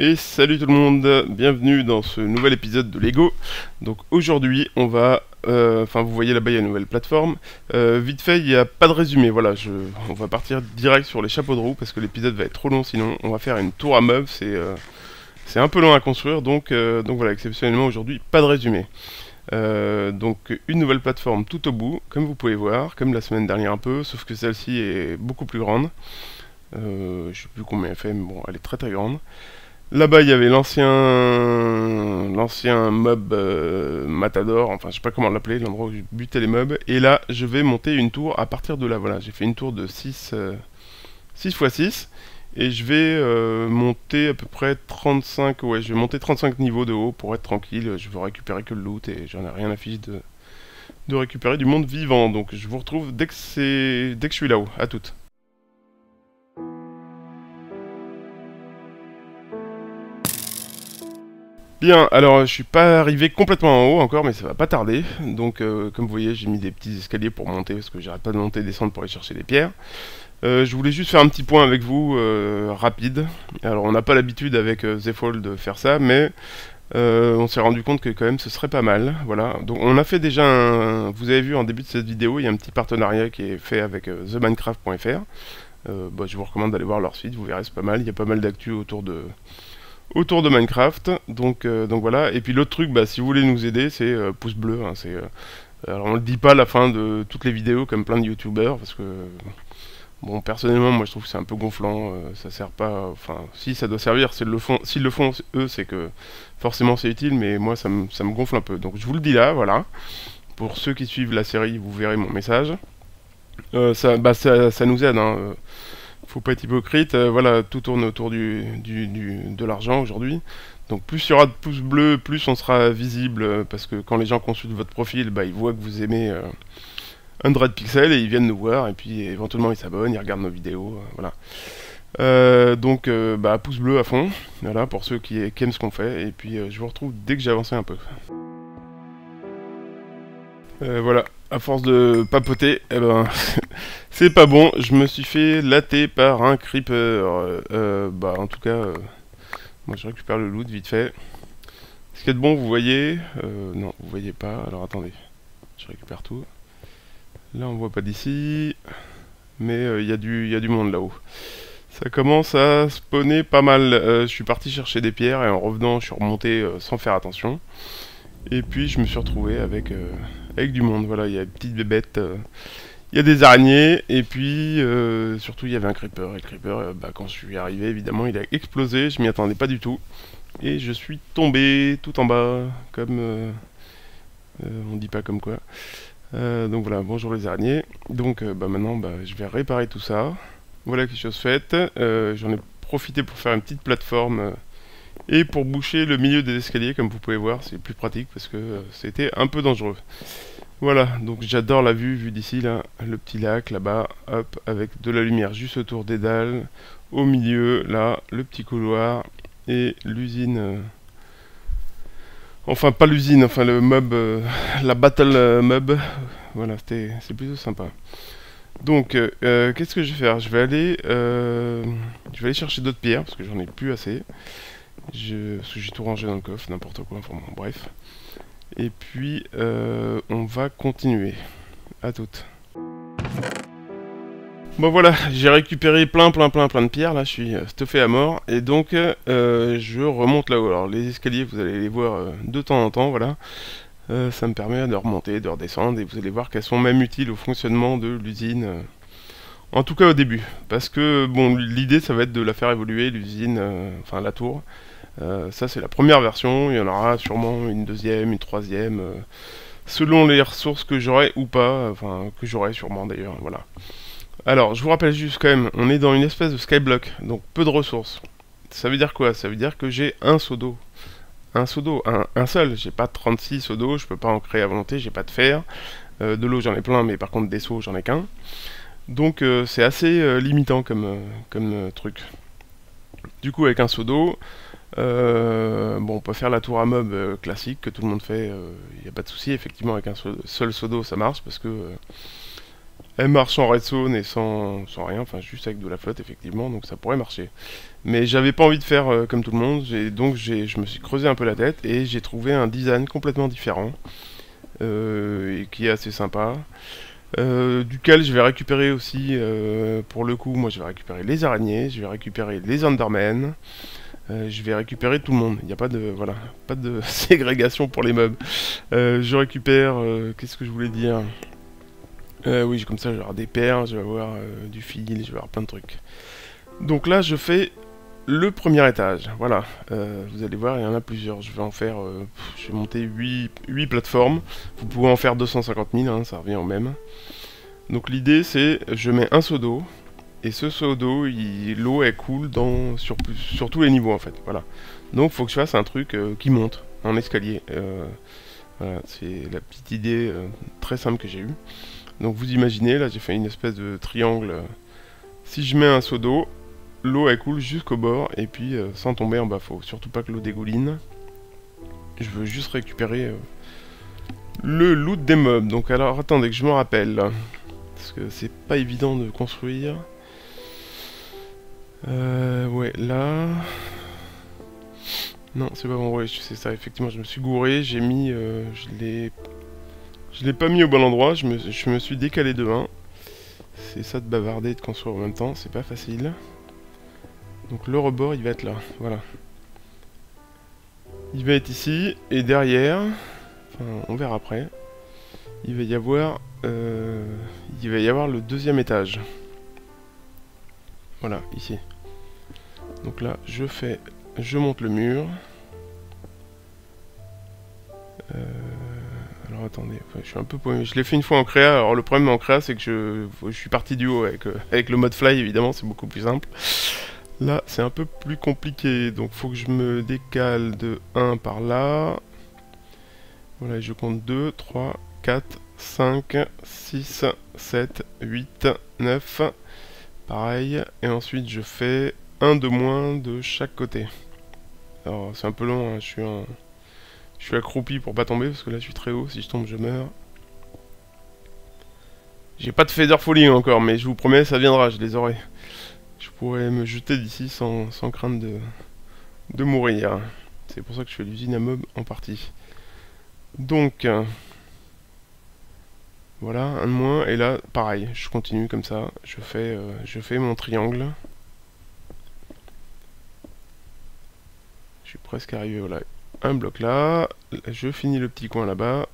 Et salut tout le monde, bienvenue dans ce nouvel épisode de Lego. Donc aujourd'hui on va, euh, enfin vous voyez là-bas il y a une nouvelle plateforme. Euh, vite fait il n'y a pas de résumé, voilà, on va partir direct sur les chapeaux de roue parce que l'épisode va être trop long sinon. On va faire une tour à meubles, c'est euh, c'est un peu long à construire donc, donc voilà, exceptionnellement aujourd'hui pas de résumé. donc une nouvelle plateforme tout au bout, comme vous pouvez voir, comme la semaine dernière un peu, sauf que celle-ci est beaucoup plus grande. je sais plus combien elle fait, mais bon elle est très très grande. Là-bas, il y avait l'ancien l'ancien mob euh, Matador, enfin je sais pas comment l'appeler, l'endroit où je butais les mobs. Et là, je vais monter une tour à partir de là. Voilà, j'ai fait une tour de 6, 6 x 6. Et je vais euh, monter à peu près 35, ouais, je vais monter 35 niveaux de haut pour être tranquille. Je veux récupérer que le loot et j'en ai rien à fiche de, récupérer du monde vivant. Donc je vous retrouve dès que, dès que je suis là-haut. À toutes. Bien, alors je suis pas arrivé complètement en haut encore, mais ça va pas tarder. Donc, euh, comme vous voyez, j'ai mis des petits escaliers pour monter, parce que j'arrête pas de monter et descendre pour aller chercher des pierres. Euh, je voulais juste faire un petit point avec vous, euh, rapide. Alors, on n'a pas l'habitude avec Zefold de faire ça, mais on s'est rendu compte que quand même ce serait pas mal. Voilà, donc on a fait déjà un... Vous avez vu en début de cette vidéo, il y a un petit partenariat qui est fait avec theminecraft.fr. Bah, je vous recommande d'aller voir leur site, vous verrez, c'est pas mal. Il y a pas mal d'actu autour de autour de Minecraft. Donc, euh, donc voilà. Et puis l'autre truc, bah, si vous voulez nous aider, c'est euh, pouce bleu. Hein, c'est, euh, alors on le dit pas à la fin de toutes les vidéos comme plein de youtubeurs parce que bon personnellement moi je trouve que c'est un peu gonflant. ça sert pas. Enfin si ça doit servir, s'ils le font, s'ils le font eux, c'est que forcément c'est utile. Mais moi ça me, gonfle un peu. Donc je vous le dis là, voilà. Pour ceux qui suivent la série, vous verrez mon message. ça, bah, ça, ça, nous aide. Hein faut pas être hypocrite, euh, voilà, tout tourne autour du, de l'argent aujourd'hui. Donc plus il y aura de pouces bleus, plus on sera visible, euh, parce que quand les gens consultent votre profil, bah, ils voient que vous aimez euh, un Dread Pixel et ils viennent nous voir, et puis éventuellement ils s'abonnent, ils regardent nos vidéos, voilà. donc bah, pouce bleu à fond, voilà, pour ceux qui, aiment ce qu'on fait, et puis je vous retrouve dès que j'ai avancé un peu. voilà, à force de papoter, eh ben, c'est pas bon. Je me suis fait latter par un creeper. Euh, euh, bah, en tout cas, euh, moi je récupère le loot vite fait. Ce qui est bon, vous voyez? Non, vous voyez pas. Alors attendez, je récupère tout. Là, on voit pas d'ici, mais il y, a du, y a du monde là-haut. Ça commence à spawner pas mal. je suis parti chercher des pierres et en revenant, je suis remonté sans faire attention. Et puis je me suis retrouvé avec, avec du monde. Voilà, il y a une petite bébête, euh, il y a des araignées, et puis euh, surtout il y avait un creeper. Et le creeper, bah, quand je suis arrivé, évidemment, il a explosé. Je m'y attendais pas du tout. Et je suis tombé tout en bas, comme... on dit pas comme quoi. donc voilà, bonjour les araignées. Donc bah, maintenant, bah, je vais réparer tout ça. Voilà quelque chose faite. J'en ai profité pour faire une petite plateforme et pour boucher le milieu des escaliers, comme vous pouvez voir, c'est plus pratique parce que euh, c'était un peu dangereux. Voilà, donc j'adore la vue, vue d'ici, là, le petit lac, là-bas, hop, avec de la lumière juste autour des dalles, au milieu, là, le petit couloir, et l'usine... Euh, enfin, pas l'usine, enfin le mob, euh, la battle mob, voilà, c'est plutôt sympa. Donc, qu'est-ce que je vais faire? Je vais aller, je vais aller chercher d'autres pierres parce que j'en ai plus assez. Je, parce que j'ai tout rangé dans le coffre, n'importe quoi, enfin bon, bref. Et puis, euh, on va continuer. À toutes. Bon voilà, j'ai récupéré plein plein plein plein de pierres, là je suis euh, stuffé à mort, et donc euh, je remonte là-haut. Alors les escaliers, vous allez les voir de temps en temps, voilà. ça me permet de remonter, de redescendre, et vous allez voir qu'elles sont même utiles au fonctionnement de l'usine. En tout cas au début, parce que bon, l'idée ça va être de la faire évoluer, l'usine, enfin la tour, euh, ça c'est la première version, il y en aura sûrement une deuxième, une troisième, euh, selon les ressources que j'aurai ou pas, enfin que j'aurai sûrement d'ailleurs, voilà. Alors, je vous rappelle juste quand même, on est dans une espèce de skyblock, donc peu de ressources. Ça veut dire quoi? Ça veut dire que j'ai un seau d'eau. Un seau d'eau, un, seul, j'ai pas 36 seaux d'eau, je peux pas en créer à volonté, j'ai pas de fer. Euh, de l'eau j'en ai plein, mais par contre des seaux j'en ai qu'un. Donc c'est assez limitant comme, comme truc. Du coup avec un seau d'eau, euh, bon, on peut faire la tour à mob euh, classique que tout le monde fait, il euh, n'y a pas de souci. Effectivement, avec un seul, seul ça marche parce que Elle marche en redstone et sans, sans rien, enfin juste avec de la flotte effectivement, donc ça pourrait marcher. Mais j'avais pas envie de faire comme tout le monde, donc je me suis creusé un peu la tête et j'ai trouvé un design complètement différent et qui est assez sympa. Duquel je vais récupérer aussi, pour le coup, moi je vais récupérer les araignées, je vais récupérer les Endermen, je vais récupérer tout le monde. Il n'y a pas de voilà, pas de ségrégation pour les mobs. je récupère, qu'est-ce que je voulais dire? Oui, comme ça, je vais avoir des perles, je vais avoir du fil, je vais avoir plein de trucs. Donc là, je fais le premier étage, voilà. Euh, vous allez voir, il y en a plusieurs. Je vais en faire... Euh, je vais monter 8, 8, plateformes. Vous pouvez en faire 250 000, hein, ça revient au même. Donc l'idée, c'est... Je mets un seau d'eau. Et ce seau d'eau, l'eau, elle coule dans, sur, sur, tous les niveaux, en fait. Voilà. Donc, faut que je fasse un truc euh, qui monte en escalier. voilà, c'est la petite idée très simple que j'ai eue. Donc, vous imaginez, là, j'ai fait une espèce de triangle. Si je mets un seau d'eau, l'eau elle coule jusqu'au bord et puis euh, sans tomber en bas. Faut surtout pas que l'eau dégouline. Je veux juste récupérer euh, le loot des mobs. Donc alors attendez que je me rappelle. Parce que c'est pas évident de construire. Euh, ouais, là... Non, c'est pas bon, ouais, c'est ça, effectivement, je me suis gouré, j'ai mis... Euh, je l'ai... Je l'ai pas mis au bon endroit, je me, suis décalé de 1. C'est ça de bavarder et de construire en même temps, c'est pas facile. Donc le rebord, il va être là. Voilà. Il va être ici. Et derrière, enfin, on verra après, il va y avoir... Euh, il va y avoir le deuxième étage. Voilà, ici. Donc là, je fais... Je monte le mur. Euh, alors attendez, je suis un peu Je l'ai fait une fois en créa. Alors le problème en créa, c'est que je, je suis parti du haut avec, euh, avec le mode fly, évidemment, c'est beaucoup plus simple. Là, c'est un peu plus compliqué, donc faut que je me décale de 1 par là. Voilà, je compte 2, 3, 4, 5, 6, 7, 8, 9. Pareil, et ensuite je fais un de moins de chaque côté. Alors, c'est un peu long, hein. je, suis accroupi pour pas tomber, parce que là je suis très haut, si je tombe je meurs. J'ai pas de feather falling encore, mais je vous promets, ça viendra, je les aurai je pourrais me jeter d'ici sans, crainte de, de mourir. C'est pour ça que je fais l'usine à mob en partie. Donc, voilà, un de moins. Et là, pareil, je continue comme ça. Je fais, euh, je fais mon triangle. Je suis presque arrivé, voilà. Un bloc là. Je finis le petit coin là-bas.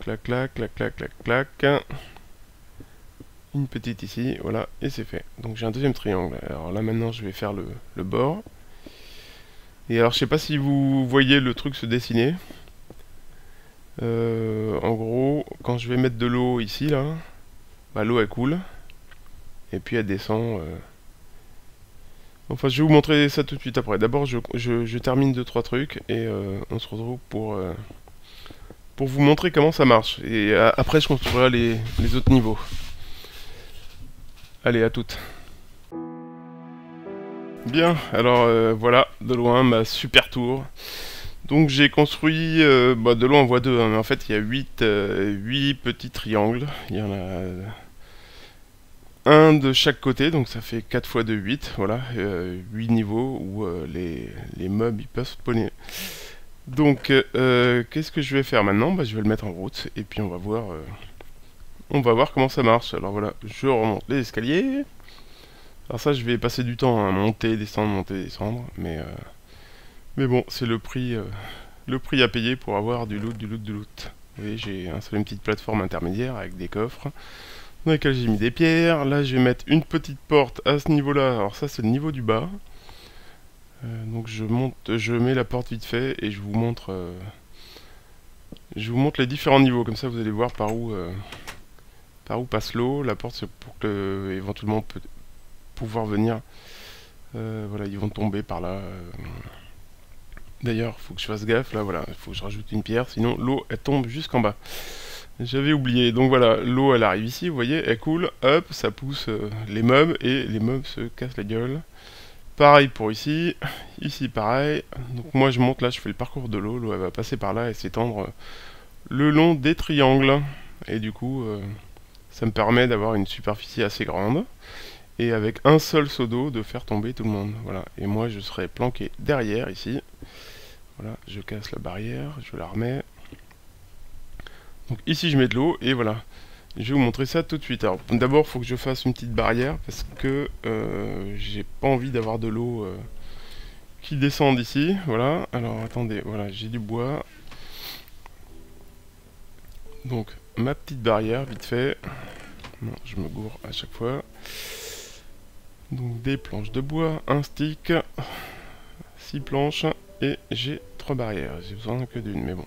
Clac, clac, clac, clac, clac, clac une petite ici, voilà, et c'est fait. Donc j'ai un deuxième triangle. Alors là maintenant je vais faire le, bord. Et alors je sais pas si vous voyez le truc se dessiner. Euh, en gros, quand je vais mettre de l'eau ici, là, bah, l'eau elle coule. Et puis elle descend. Euh. Enfin, je vais vous montrer ça tout de suite après. D'abord, je, termine deux trois trucs et euh, on se retrouve pour, vous montrer comment ça marche. Et après, je construirai les, les autres niveaux. Allez, à toutes. Bien, alors voilà, de loin, ma super tour. Donc j'ai construit, euh, bah, de loin on voit deux, hein, mais en fait il y a 8, euh, petits triangles. Il y en a un de chaque côté, donc ça fait 4 fois de 8, voilà, 8 niveaux où les, les, mobs ils peuvent spawner. Donc qu'est-ce que je vais faire maintenant? Bah, Je vais le mettre en route, et puis on va voir on va voir comment ça marche. Alors voilà, je remonte les escaliers. Alors ça, je vais passer du temps à monter, descendre, monter, descendre. Mais, euh, mais bon, c'est le prix euh, le prix à payer pour avoir du loot, du loot, du loot. Vous voyez, j'ai installé une petite plateforme intermédiaire avec des coffres dans lesquels j'ai mis des pierres. Là, je vais mettre une petite porte à ce niveau-là. Alors ça, c'est le niveau du bas. Euh, donc je monte, je mets la porte vite fait et je vous montre... je vous montre les différents niveaux. Comme ça, vous allez voir par où par où passe l'eau La porte, c'est pour que éventuellement peut pouvoir venir. Euh, voilà, ils vont tomber par là. Euh. D'ailleurs, faut que je fasse gaffe. Là, voilà, il faut que je rajoute une pierre, sinon l'eau elle tombe jusqu'en bas. J'avais oublié. Donc voilà, l'eau elle arrive ici, vous voyez, elle coule, hop, ça pousse euh, les meubles et les meubles se cassent la gueule. Pareil pour ici, ici pareil. Donc moi je monte là, je fais le parcours de l'eau, l'eau elle va passer par là et s'étendre le long des triangles. Et du coup, Ça me permet d'avoir une superficie assez grande et avec un seul seau d'eau de faire tomber tout le monde. Voilà. Et moi je serai planqué derrière ici. Voilà, je casse la barrière, je la remets. Donc ici je mets de l'eau et voilà. Je vais vous montrer ça tout de suite. Alors d'abord faut que je fasse une petite barrière parce que euh, j'ai pas envie d'avoir de l'eau euh, qui descend d'ici. Voilà. Alors attendez, voilà, j'ai du bois. Donc ma petite barrière vite fait. Je me gourre à chaque fois. Donc des planches de bois, un stick, six planches et j'ai trois barrières. J'ai besoin que d'une, mais bon.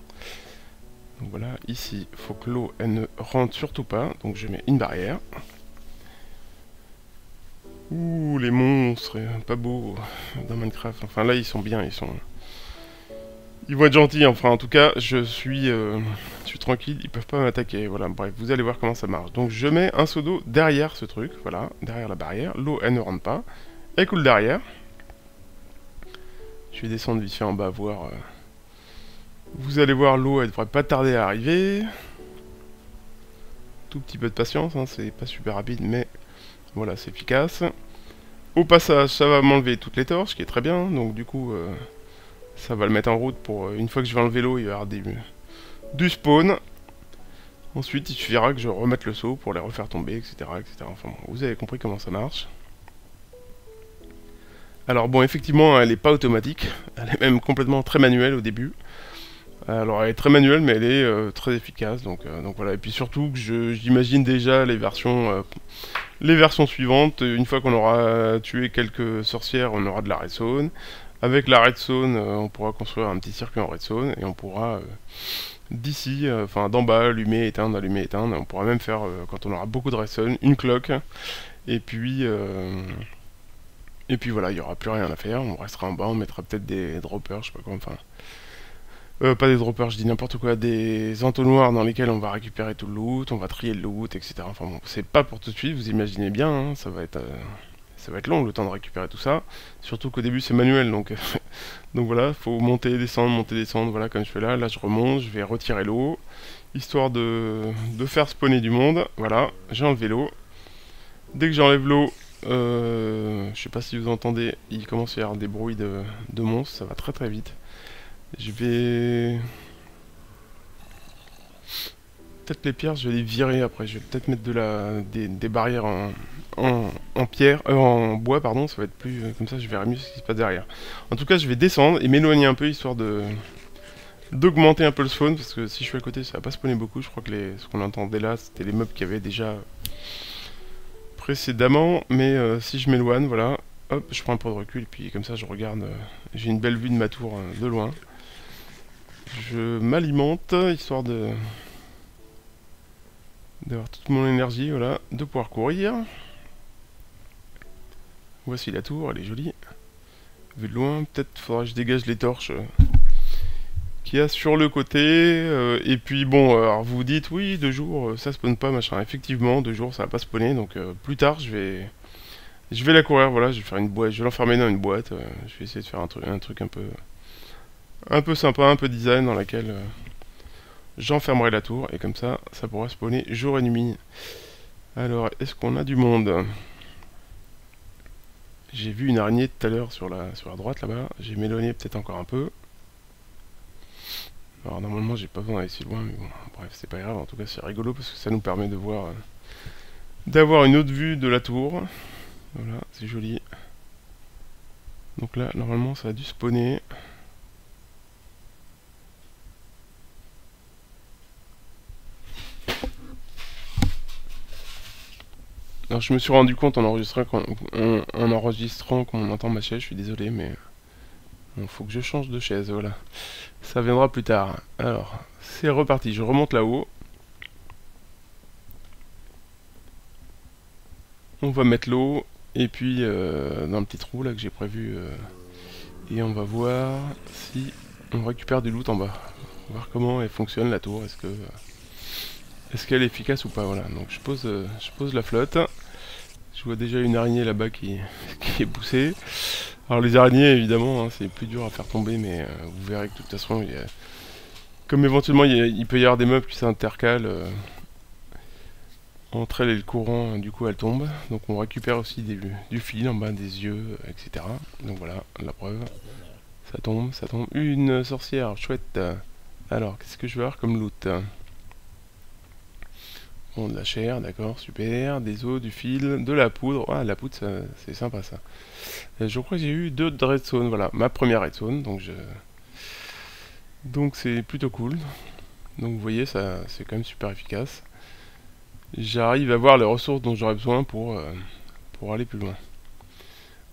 Donc voilà, ici, il faut que l'eau elle ne rentre surtout pas, donc je mets une barrière. Ouh, les monstres, pas beau dans Minecraft. Enfin là, ils sont bien, ils sont... Ils vont être gentils, enfin en tout cas, je suis, euh, je suis tranquille, ils peuvent pas m'attaquer. Voilà, bref, vous allez voir comment ça marche. Donc je mets un seau d'eau derrière ce truc, voilà, derrière la barrière. L'eau, elle ne rentre pas. Elle coule derrière. Je vais descendre vite fait en bas, voir... Euh, vous allez voir, l'eau, elle devrait pas tarder à arriver. Tout petit peu de patience, hein, c'est pas super rapide, mais voilà, c'est efficace. Au passage, ça va m'enlever toutes les torches, ce qui est très bien. Donc du coup, euh, ça va le mettre en route pour... Euh, une fois que je vais enlever l'eau, il va y avoir du spawn. Ensuite, il suffira que je remette le saut pour les refaire tomber, etc. etc. Enfin bon, vous avez compris comment ça marche. Alors bon, effectivement, elle n'est pas automatique. Elle est même complètement très manuelle au début. Alors elle est très manuelle mais elle est euh, très efficace donc, euh, donc voilà. Et puis surtout que j'imagine déjà les versions euh, les versions suivantes. Une fois qu'on aura tué quelques sorcières on aura de la redstone. Avec la redstone on pourra construire un petit circuit en redstone et on pourra d'ici enfin d'en bas allumer éteindre allumer éteindre. On pourra même faire quand on aura beaucoup de redstone une cloque. Et puis et puis voilà il n'y aura plus rien à faire on restera en bas on mettra peut-être des droppers je sais pas quoi enfin. Euh, pas des droppers, je dis n'importe quoi, des entonnoirs dans lesquels on va récupérer tout le loot, on va trier le loot, etc. Enfin bon, c'est pas pour tout de suite, vous imaginez bien, hein, ça va être... Euh, ça va être long le temps de récupérer tout ça, surtout qu'au début c'est manuel, donc donc voilà, faut monter, descendre, monter, descendre, voilà comme je fais là, là je remonte, je vais retirer l'eau, histoire de, de faire spawner du monde, voilà, j'ai enlevé l'eau, dès que j'enlève l'eau, euh, je sais pas si vous entendez, il commence à y avoir des bruits de, monstres, ça va très très vite. Je vais... Peut-être les pierres, je vais les virer après. Je vais peut-être mettre de la, des, barrières en, en, pierre, euh, en bois, pardon. Ça va être plus... Euh, comme ça, je verrai mieux ce qui se passe derrière. En tout cas, je vais descendre et m'éloigner un peu, histoire d'augmenter un peu le spawn. Parce que si je suis à côté, ça va pas spawner beaucoup. Je crois que ce qu'on entendait là, c'était les mobs qui avaient déjà précédemment. Mais euh, si je m'éloigne, voilà. Hop, je prends un peu de recul. Et puis comme ça, je regarde... J'ai une belle vue de ma tour de loin. Je m'alimente, histoire de d'avoir toute mon énergie, voilà, de pouvoir courir. Voici la tour, elle est jolie. Vu de loin, peut-être faudra que je dégage les torches euh, qu'il y a sur le côté. Euh, et puis bon, euh, alors vous dites, oui, deux jours, ça spawn pas, machin. Effectivement, deux jours, ça va pas spawner, donc plus tard, je vais... Je vais la courir, voilà, je vais faire une boîte, je vais l'enfermer dans une boîte, je vais essayer de faire un, truc, un truc un peu un peu sympa, un peu design dans laquelle euh, j'enfermerai la tour et comme ça, ça pourra spawner jour et nuit. Alors, est-ce qu'on a du monde? J'ai vu une araignée tout à l'heure sur la, sur la droite là-bas. J'ai m'éloigné peut-être encore un peu. Alors normalement j'ai pas besoin d'aller si loin, mais bon, bref, c'est pas grave. En tout cas, c'est rigolo parce que ça nous permet de voir, euh, d'avoir une autre vue de la tour. Voilà, c'est joli. Donc là, normalement, ça a dû spawner. Alors je me suis rendu compte en enregistrant en, enregistrant qu'on entend ma chaise, je suis désolé mais il faut que je change de chaise, voilà. Ça viendra plus tard. Alors, c'est reparti, je remonte là-haut. On va mettre l'eau et puis euh, dans le petit trou là que j'ai prévu euh, et on va voir si on récupère du loot en bas. On va voir comment elle fonctionne la tour, est-ce que est-ce qu'elle est efficace ou pas Voilà, donc je pose, euh, je pose la flotte. Je vois déjà une araignée là-bas qui, qui, est poussée. Alors les araignées, évidemment, hein, c'est plus dur à faire tomber, mais euh, vous verrez que de toute façon, comme éventuellement il, peut y avoir des meubles qui s'intercalent euh, Entre elle et le courant, du coup, elle tombe. Donc on récupère aussi des, du fil en bas des yeux, etc. Donc voilà, la preuve. Ça tombe, ça tombe. Une sorcière, chouette. Alors, qu'est-ce que je vais avoir comme loot? De la chair, d'accord, super. Des os, du fil, de la poudre. Ah, la poudre, c'est sympa ça. Euh, je crois que j'ai eu deux redstone. Voilà, ma première redstone. Donc je... Donc c'est plutôt cool. Donc vous voyez, ça c'est quand même super efficace. J'arrive à voir les ressources dont j'aurais besoin pour, euh, pour aller plus loin.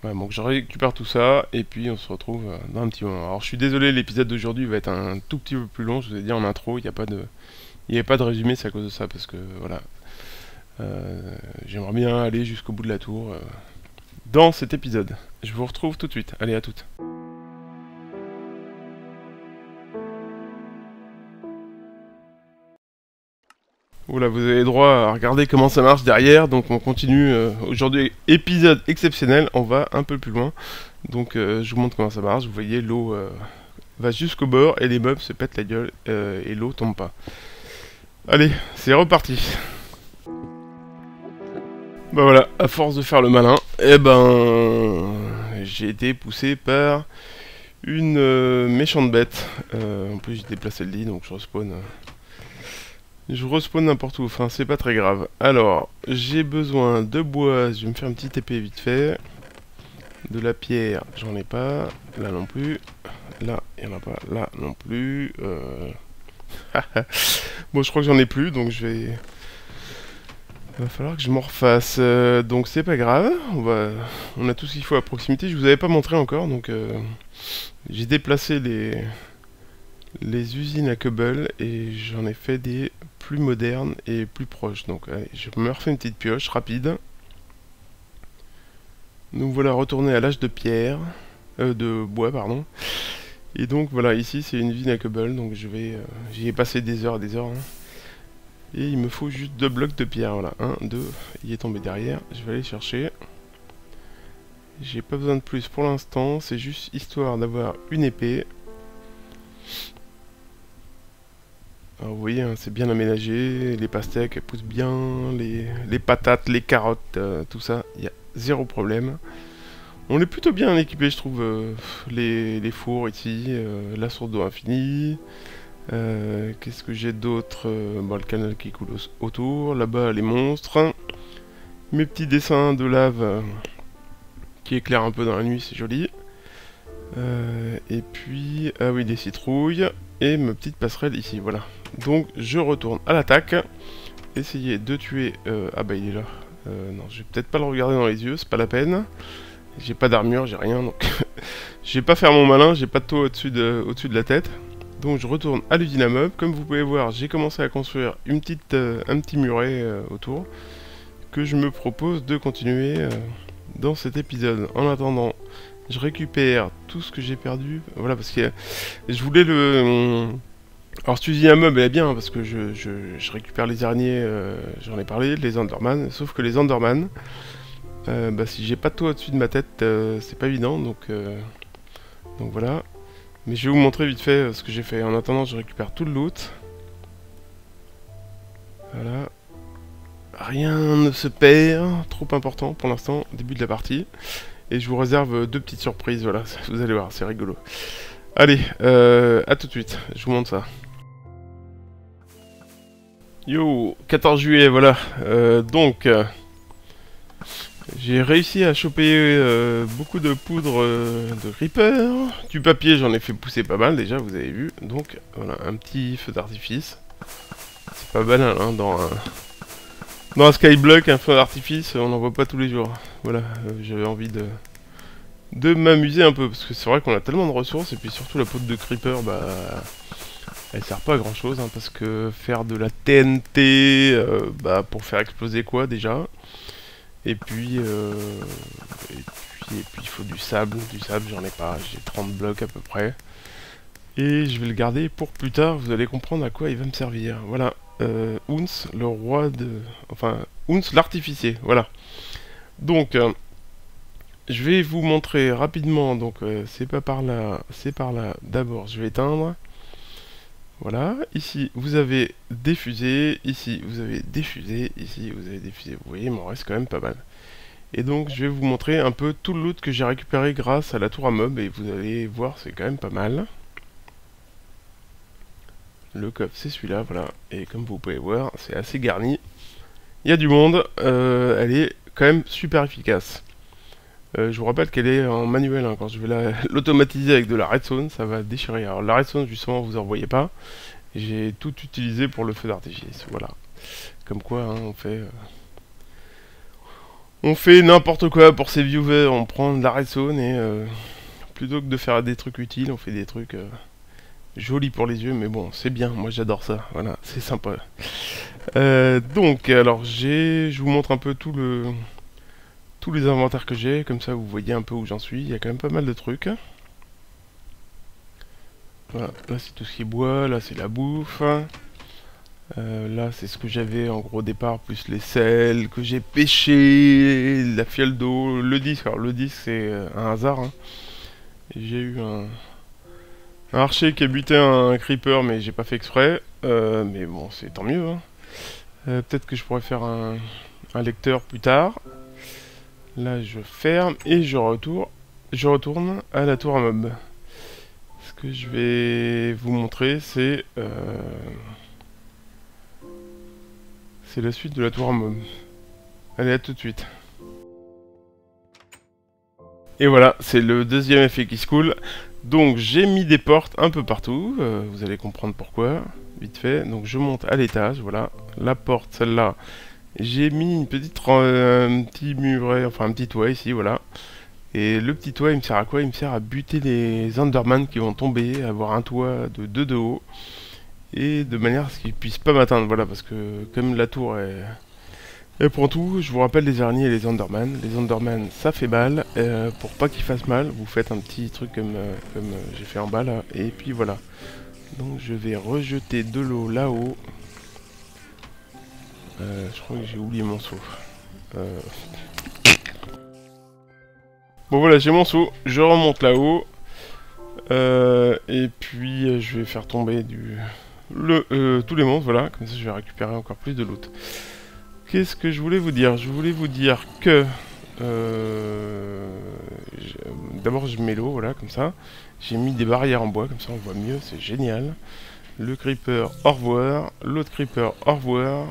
Voilà, donc je récupère tout ça et puis on se retrouve euh, dans un petit moment. Alors je suis désolé, l'épisode d'aujourd'hui va être un tout petit peu plus long. Je vous ai dit en intro, il n'y a pas de, il n'y avait pas de résumé, c'est à cause de ça parce que voilà, euh, j'aimerais bien aller jusqu'au bout de la tour dans cet épisode. Je vous retrouve tout de suite. Allez à toutes. Voilà, vous avez droit à regarder comment ça marche derrière. Donc on continue. Euh, aujourd'hui, épisode exceptionnel. On va un peu plus loin. Donc euh, je vous montre comment ça marche. Vous voyez, l'eau euh, va jusqu'au bord et les meubles se pètent la gueule et l'eau tombe pas. Allez, c'est reparti. Bah voilà, à force de faire le malin, eh ben, j'ai été poussé par une méchante bête. en plus, j'ai déplacé le lit, donc je respawn. Je respawn n'importe où, enfin c'est pas très grave. Alors, j'ai besoin de bois, je vais me faire une petite épée vite fait. De la pierre, j'en ai pas. Là non plus. Là, il n'y en a pas. Là non plus. Euh... bon, je crois que j'en ai plus, donc je vais... Il va falloir que je m'en refasse. Euh, donc c'est pas grave. On. On a tout ce qu'il faut à proximité. Je vous avais pas montré encore, donc... Euh, j'ai déplacé les les usines à Cobble et j'en ai fait des plus modernes et plus proches. Donc je me refais une petite pioche rapide. Nous voilà retournés à l'âge de pierre, euh, de bois pardon. Et donc voilà, ici c'est une Cobble, donc je vais, euh, j'y ai passé des heures, des heures. Hein. Et il me faut juste deux blocs de pierre, voilà, un, deux, il est tombé derrière, je vais aller chercher. J'ai pas besoin de plus pour l'instant, c'est juste histoire d'avoir une épée. Alors vous voyez, hein, c'est bien aménagé, les pastèques poussent bien, les, patates, les carottes, euh, tout ça, il y a zéro problème. On est plutôt bien équipé, je trouve, euh, les, fours ici, euh, la source d'eau infinie. Qu'est-ce que j'ai d'autre bon, Le canal qui coule autour, là-bas les monstres. Mes petits dessins de lave qui éclairent un peu dans la nuit, c'est joli. et puis, ah oui, des citrouilles. Et ma petite passerelle ici, voilà. Donc je retourne à l'attaque. Essayer de tuer... Euh, ah bah il est là. Euh, non, je vais peut-être pas le regarder dans les yeux, c'est pas la peine. J'ai pas d'armure, j'ai rien, donc... je vais pas faire mon malin, j'ai pas de taux au-dessus de, au de la tête. Donc je retourne à l'usine à. Comme vous pouvez voir, j'ai commencé à construire une petite, euh, un petit muret autour. Que je me propose de continuer dans cet épisode. En attendant, je récupère tout ce que j'ai perdu. Voilà, parce que je voulais le... Alors cette usine à est bien parce que je, je, récupère les euh, j'en ai parlé, les Enderman, sauf que les Enderman, euh, bah, si j'ai pas de toit au-dessus de ma tête, euh, c'est pas évident, donc, donc voilà. Mais je vais vous montrer vite fait ce que j'ai fait. En attendant, je récupère tout le loot. Voilà. Rien ne se perd, trop important pour l'instant, début de la partie. Et je vous réserve deux petites surprises, voilà, vous allez voir, c'est rigolo. Allez, à tout de suite, je vous montre ça. Yo, 14 juillet, voilà. Euh, donc, euh, j'ai réussi à choper euh, beaucoup de poudre de Reaper. Du papier, j'en ai fait pousser pas mal déjà, vous avez vu. Donc, voilà, un petit feu d'artifice. C'est pas banal, hein, dans un... Dans un skyblock, un feu d'artifice, on n'en voit pas tous les jours. Voilà, j'avais envie de de m'amuser un peu, parce que c'est vrai qu'on a tellement de ressources, et puis surtout la poudre de Creeper, bah elle sert pas à grand chose, hein, parce que faire de la TNT, euh, bah, pour faire exploser quoi déjà? Et puis, euh, et puis, et puis il faut du sable, du sable j'en ai pas, j'ai 30 blocs à peu près. Et je vais le garder pour plus tard, vous allez comprendre à quoi il va me servir. Voilà, euh, le roi de... Enfin, Ounce l'artificier, voilà. Donc, euh, je vais vous montrer rapidement, donc c'est pas par là, c'est par là. D'abord, je vais éteindre. Voilà, ici vous avez des ici vous avez des ici vous avez des fusées. Vous voyez, il m'en reste quand même pas mal. Et donc je vais vous montrer un peu tout le loot que j'ai récupéré grâce à la tour à mob et vous allez voir c'est quand même pas mal. Le coffre c'est celui-là, voilà. Et comme vous pouvez voir, c'est assez garni. Il y a du monde, euh, elle est quand même super efficace. Euh, je vous rappelle qu'elle est en manuel, hein. quand je vais l'automatiser avec de la redstone, ça va déchirer. Alors la redstone justement vous en voyez pas, j'ai tout utilisé pour le feu d'artifice, voilà. Comme quoi hein, on fait... Euh, on fait n'importe quoi pour ses viewers, on prend de la redstone et plutôt que de faire des trucs utiles, on fait des trucs joli pour les yeux, mais bon, c'est bien, moi j'adore ça, voilà, c'est sympa. Euh, donc, alors j'ai, je vous montre un peu tout le, tous les inventaires que j'ai, comme ça vous voyez un peu où j'en suis, il y a quand même pas mal de trucs. Là c'est tout ce qui est bois, là c'est la bouffe. Euh, là c'est ce que j'avais en gros départ, plus les sels que j'ai pêché, la fiole d'eau, le disque, alors le disque c'est euh, un hasard. Hein. J'ai eu un, archer qui a buté un creeper, mais j'ai pas fait exprès. Euh, mais bon, c'est tant mieux. Hein. Peut-être que je pourrais faire un, lecteur plus tard. Là, je ferme et je retourne, je retourne à la tour à mob. Ce que je vais vous montrer, c'est euh, la suite de la tour à mob. Allez, à tout de suite. Et voilà, c'est le deuxième effet qui se coule. Donc j'ai mis des portes un peu partout, euh, vous allez comprendre pourquoi, vite fait. Donc je monte à l'étage, voilà. La porte, celle-là, j'ai mis une petite, un petit enfin un petit toit ici, voilà. Et le petit toit, il me sert à quoi? Il me sert à buter les Enderman qui vont tomber, avoir un toit de 2 de haut. Et de manière à ce qu'ils puissent pas m'atteindre, voilà, parce que comme la tour est pour tout, je vous rappelle les araignées et les Enderman. Les Enderman, ça fait mal. Euh, pour pas qu'ils fassent mal, vous faites un petit truc comme, euh, comme euh, j'ai fait en bas là. Et puis voilà. Donc je vais rejeter de l'eau là-haut. Je crois que j'ai oublié mon seau. Bon voilà, j'ai mon seau. Je remonte là-haut. et puis je vais faire tomber du... Le, tous les monstres, voilà. Comme ça je vais récupérer encore plus de loot. Qu'est-ce que je voulais vous dire? Je voulais vous dire que... Euh, d'abord je mets l'eau, voilà, comme ça. J'ai mis des barrières en bois, comme ça on voit mieux, c'est génial. Le creeper, au revoir. L'autre creeper, au revoir.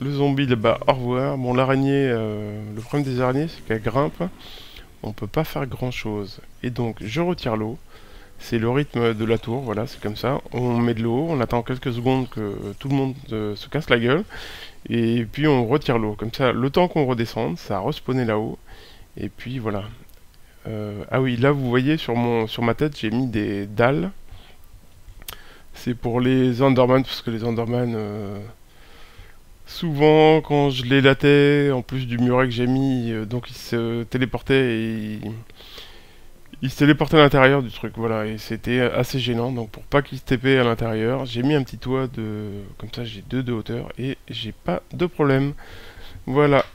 Le zombie là-bas, au revoir. Bon, l'araignée, euh, le problème des araignées, c'est qu'elle grimpe. On peut pas faire grand-chose. Et donc, je retire l'eau. C'est le rythme de la tour, voilà, c'est comme ça. On met de l'eau, on attend quelques secondes que tout le monde euh, se casse la gueule. Et puis on retire l'eau. Comme ça, le temps qu'on redescende, ça a respawné là-haut. Et puis voilà. Euh, ah oui, là vous voyez sur, ma tête, j'ai mis des dalles. C'est pour les Enderman, parce que les Enderman, souvent quand je les latais, en plus du muret que j'ai mis, donc ils se téléportaient et il se téléportait à l'intérieur du truc, voilà, et c'était assez gênant, donc pour pas qu'il se TP à l'intérieur, j'ai mis un petit toit de... comme ça j'ai deux de hauteur, et j'ai pas de problème. Voilà,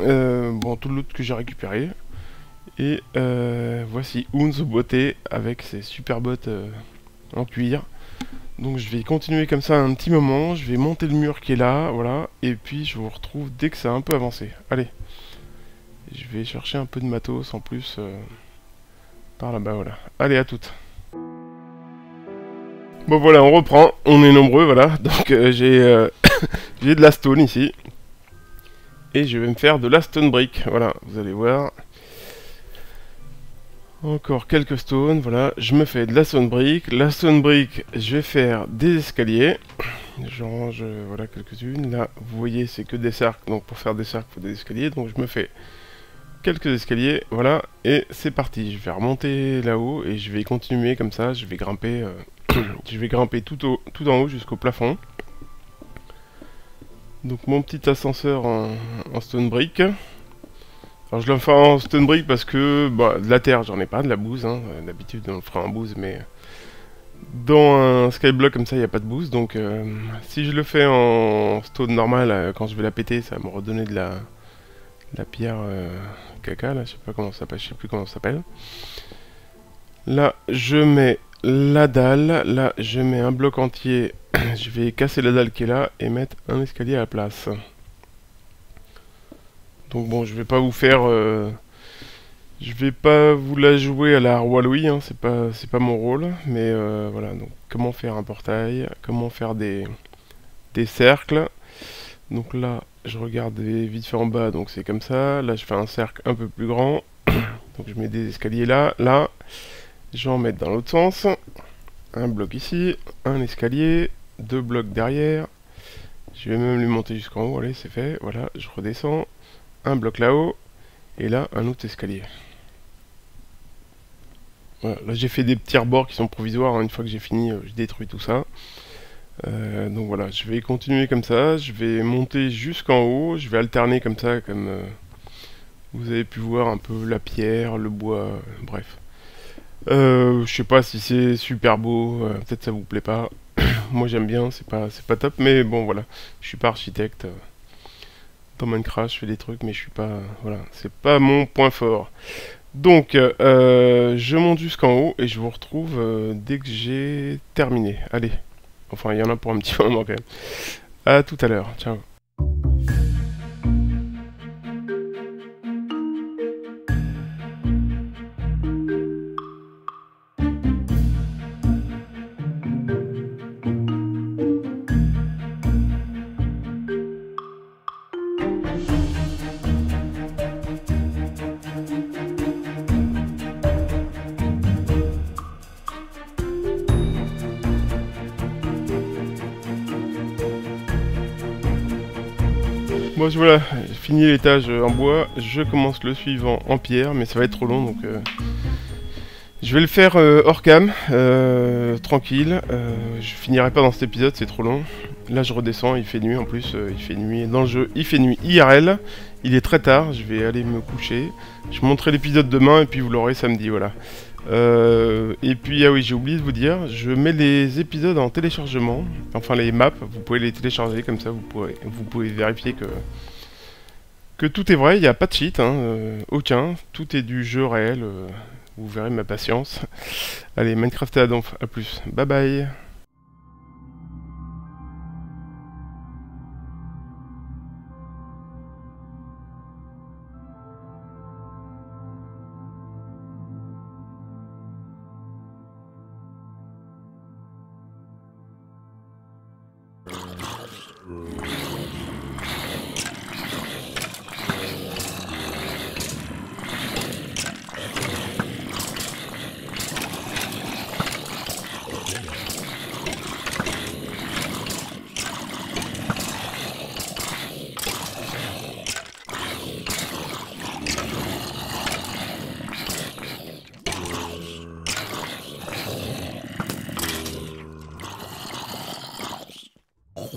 euh, bon, tout loot que j'ai récupéré, et euh, voici Ounz beauté avec ses super bottes euh, en cuir. Donc je vais continuer comme ça un petit moment, je vais monter le mur qui est là, voilà, et puis je vous retrouve dès que ça a un peu avancé. Allez, je vais chercher un peu de matos en plus... Par là-bas, voilà. Allez, à toutes. Bon voilà, on reprend. On est nombreux, voilà. Donc euh, j'ai euh, j'ai de la stone ici. Et je vais me faire de la stone brick. Voilà, vous allez voir. Encore quelques stones, voilà. Je me fais de la stone brick. La stone brick, je vais faire des escaliers. Je range, voilà, quelques-unes. Là, vous voyez, c'est que des cercles. Donc pour faire des cercles, il faut des escaliers. Donc je me fais quelques escaliers, voilà, et c'est parti. Je vais remonter là-haut et je vais continuer comme ça. Je vais grimper, euh, je vais grimper tout en haut jusqu'au plafond. Donc mon petit ascenseur en, stone brick. Alors je le fais en stone brick parce que bah, de la terre, j'en ai pas, de la bouse. Hein. D'habitude on le fera en bouse, mais dans un skyblock comme ça, il n'y a pas de bouse. Donc euh, si je le fais en stone normal, euh, quand je vais la péter, ça va me redonner de la, la pierre caca là, je sais pas comment ça s'appelle, je sais plus comment ça s'appelle. Là, je mets la dalle, là, je mets un bloc entier je vais casser la dalle qui est là et mettre un escalier à la place. Donc bon, je vais pas vous faire... Euh, je vais pas vous la jouer à la roi Louis, hein, c'est pas, pas mon rôle. Mais euh, voilà, donc comment faire un portail, comment faire des, des cercles. Donc là, je regarde vite fait en bas, donc c'est comme ça. Là, je fais un cercle un peu plus grand. donc je mets des escaliers là, là. Je vais en mettre dans l'autre sens. Un bloc ici, un escalier, deux blocs derrière. Je vais même lui monter jusqu'en haut, allez, c'est fait. Voilà, je redescends. Un bloc là-haut. Et là, un autre escalier. Là j'ai fait des petits rebords qui sont provisoires. Hein. Une fois que j'ai fini, euh, je détruis tout ça. Euh, donc voilà, je vais continuer comme ça, je vais monter jusqu'en haut, je vais alterner comme ça, comme euh, vous avez pu voir un peu la pierre, le bois, bref. je sais pas si c'est super beau, peut-être ça vous plaît pas. Moi j'aime bien, c'est pas pas top, mais bon voilà, je suis pas architecte. Dans Minecraft, je fais des trucs, mais je suis pas voilà, c'est pas mon point fort. Donc, je monte jusqu'en haut et je vous retrouve dès que j'ai terminé. Allez. Enfin, il y en a pour un petit moment quand même. A tout à l'heure. Ciao. Bon voilà, j'ai fini l'étage en bois, je commence le suivant en pierre, mais ça va être trop long donc euh, je vais le faire euh, hors cam, euh, tranquille, je finirai pas dans cet épisode, c'est trop long. Là je redescends, il fait nuit en plus, il fait nuit dans le jeu, il fait nuit IRL, il est très tard, je vais aller me coucher. Je montrerai l'épisode demain et puis vous l'aurez samedi, voilà. Euh, et puis, ah oui, j'ai oublié de vous dire, je mets les épisodes en téléchargement, enfin les maps, vous pouvez les télécharger comme ça, vous pouvez, vous pouvez vérifier que, tout est vrai, il n'y a pas de cheat, hein, euh, aucun, tout est du jeu réel, euh, vous verrez ma patience. Allez, Minecraft Adonf, à plus, bye bye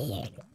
dinheiro.